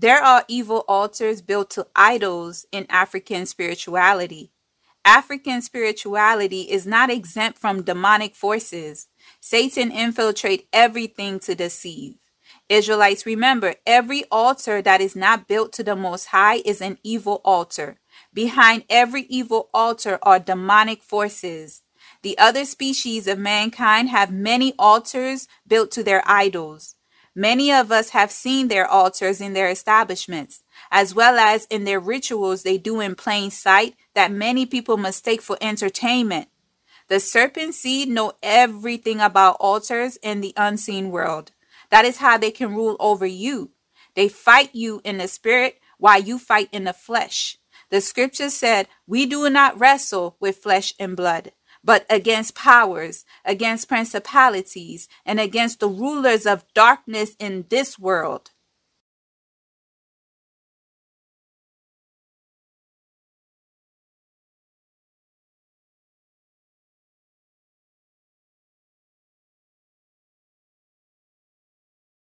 There are evil altars built to idols in African spirituality. African spirituality is not exempt from demonic forces. Satan infiltrate everything to deceive. Israelites, remember, every altar that is not built to the Most High is an evil altar. Behind every evil altar are demonic forces. The other species of mankind have many altars built to their idols. Many of us have seen their altars in their establishments, as well as in their rituals they do in plain sight that many people mistake for entertainment. The serpent seed know everything about altars in the unseen world. That is how they can rule over you. They fight you in the spirit while you fight in the flesh. The scripture said, We do not wrestle with flesh and blood, but against powers, against principalities, and against the rulers of darkness in this world.